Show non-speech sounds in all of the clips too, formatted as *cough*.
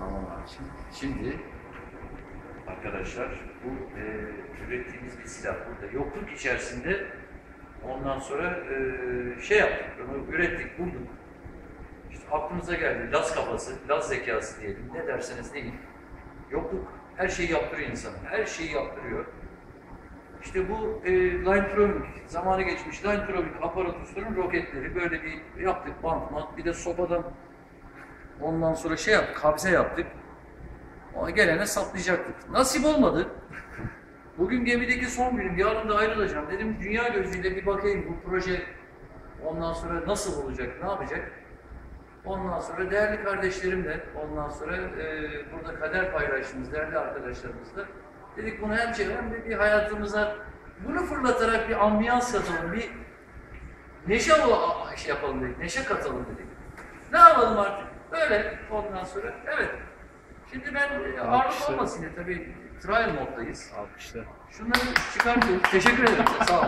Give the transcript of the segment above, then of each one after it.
Tamam abiciğim. Şimdi arkadaşlar bu e, ürettiğimiz bir silah burada yokluk içerisinde ondan sonra e, şey yaptık, onu ürettik, bulduk. İşte aklımıza geldi. Laz kafası, Laz zekası diyelim. Ne derseniz deyin. Yokluk her şeyi yaptırıyor insana. Her şeyi yaptırıyor. İşte bu e, Linetronic, zamanı geçmiş Linetronic aparatusların roketleri böyle bir yaptık bantman. Bir de sopadan ondan sonra şey yaptık, kabze yaptık. Ona gelene saplayacaktık. Nasip olmadı. Bugün gemideki son günüm, yarın da ayrılacağım. Dedim dünya gözüyle bir bakayım bu proje ondan sonra nasıl olacak, ne yapacak? Ondan sonra değerli kardeşlerimle, ondan sonra e, burada kader paylaştığımız değerli arkadaşlarımızla dedik bunu hem çevrem hem de bir hayatımıza bunu fırlatarak bir ambiyans katalım, bir neşe şey yapalım dedik, neşe katalım dedik. Ne yapalım artık? Böyle ondan sonra, evet. Şimdi ben e, ağırlık olmasın diye tabii trial moddayız. Alkışlar. Şunları çıkartıyorum. Teşekkür ederim. Sağ olun.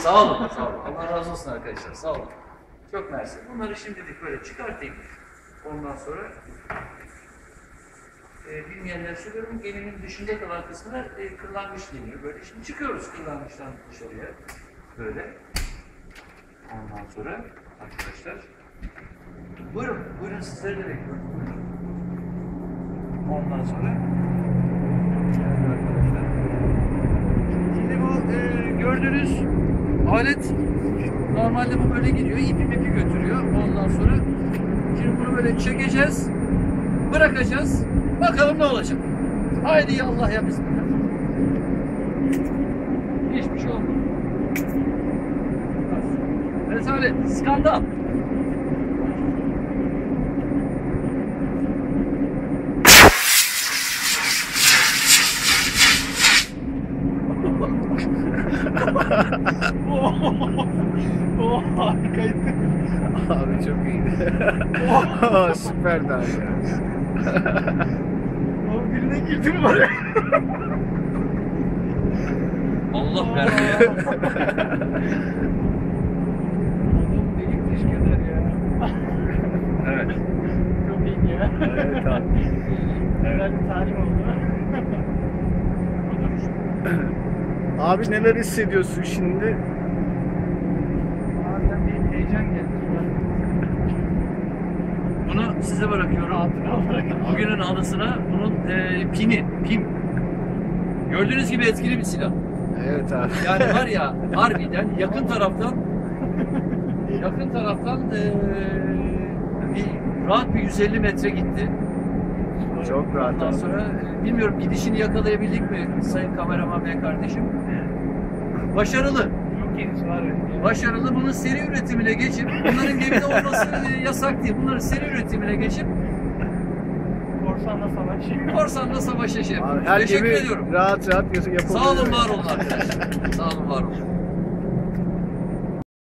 Sağ olun. Sağ olun. Sağ olun. Allah razı olsun arkadaşlar. Sağ olun. Çok mersi. Bunları şimdilik böyle çıkartayım. Ondan sonra e, bilmeyenler söylüyorum. Geminin dışında kalan kısmına e, kırlangıç deniyor. Böyle şimdi çıkıyoruz kırlangıçtan dışarıya. Böyle. Ondan sonra arkadaşlar buyurun. Buyurun sizleri de bekliyorum. Ondan sonra. Şimdi bu e, gördüğünüz alet normalde bu böyle gidiyor, ipi mipi götürüyor. Ondan sonra şimdi bunu böyle çekeceğiz, bırakacağız. Bakalım ne olacak. Haydi ya Allah ya bismillah. Hiçbir şey olmadı. Rezalet, skandal. Oh harikaydı. Abi çok iyiydi. oh, süperdi abi. O birine girdim oraya. Allah verdi ya. Delik dişkeler ya. Evet. Çok iyi ya. Evet abi. Güzel bir tarih oldu. Odur. Abi neler hissediyorsun şimdi? Harbiden bir heyecan geldi. Bunu size bırakıyorum. Olarak. Bugünün anısına bunun e, pini, pim. Gördüğünüz gibi etkili bir silah. Evet abi. Yani var ya *laughs* harbiden yakın taraftan yakın taraftan e, bir rahat bir 150 metre gitti. Çok rahat Ondan sonra e, bilmiyorum gidişini yakalayabildik mi sayın kameraman bey kardeşim? Başarılı. Çok var. Başarılı bunun seri üretimine geçip bunların gemide olması e, yasak değil. Bunların seri üretimine geçip Korsanla savaş. korsanla savaşa şey Abi her Teşekkür gibi ediyorum. rahat rahat yapabiliyor. Sağ olun var olun arkadaşlar. Sağ olun var olun.